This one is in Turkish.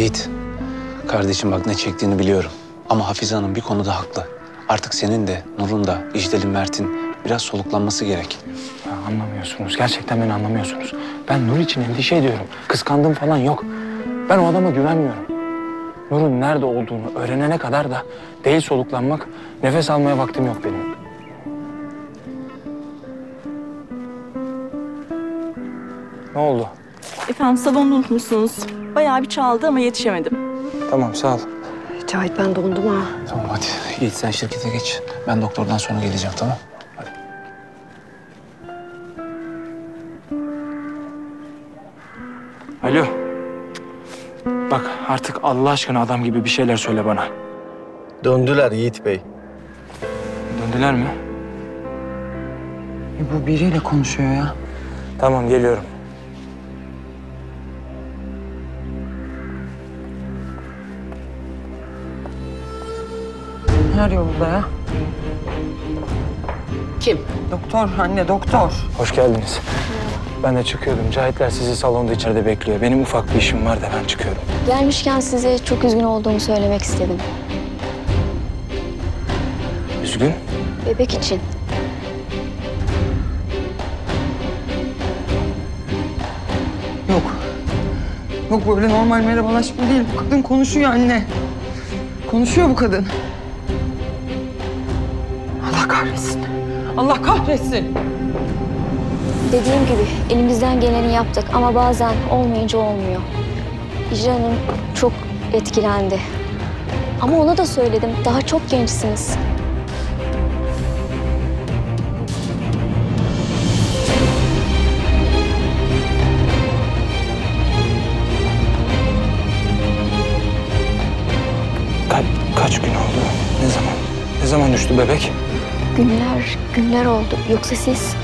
Yiğit, kardeşim bak ne çektiğini biliyorum. Ama Hafize Hanım bir konuda haklı. Artık senin de, Nur'un da, İcdel'in, Mert'in biraz soluklanması gerek. Ya anlamıyorsunuz. Gerçekten beni anlamıyorsunuz. Ben Nur için endişe ediyorum. Kıskandım falan yok. Ben o adama güvenmiyorum. Nur'un nerede olduğunu öğrenene kadar da değil soluklanmak, nefes almaya vaktim yok benim. Ne oldu? Efendim salonda unutmuşsunuz. Bayağı bir çaldı ama yetişemedim. Tamam sağ ol. Cahit ben dondum ha. Tamam hadi. Yiğit sen şirkete geç. Ben doktordan sonra geleceğim tamam Hadi. Alo. Bak artık Allah aşkına adam gibi bir şeyler söyle bana. Döndüler Yiğit Bey. Döndüler mi? E, bu biriyle konuşuyor ya. Tamam geliyorum. Arıyor burada ya? Kim? Doktor anne doktor. Hoş geldiniz. Ben de çıkıyordum. Cahitler sizi salonda içeride bekliyor. Benim ufak bir işim var da ben çıkıyorum. Gelmişken size çok üzgün olduğumu söylemek istedim. Üzgün. Bebek için. Yok. Yok böyle normal merhabalaşma değil. Bu kadın konuşuyor anne. Konuşuyor bu kadın. Kahretsin. Allah kahretsin. Dediğim gibi elimizden geleni yaptık ama bazen olmayınca olmuyor. İcra Hanım çok etkilendi. Ama ona da söyledim. Daha çok gençsiniz. Ka kaç gün oldu? Ne zaman? Ne zaman düştü bebek? Günler, günler oldu. Yoksa siz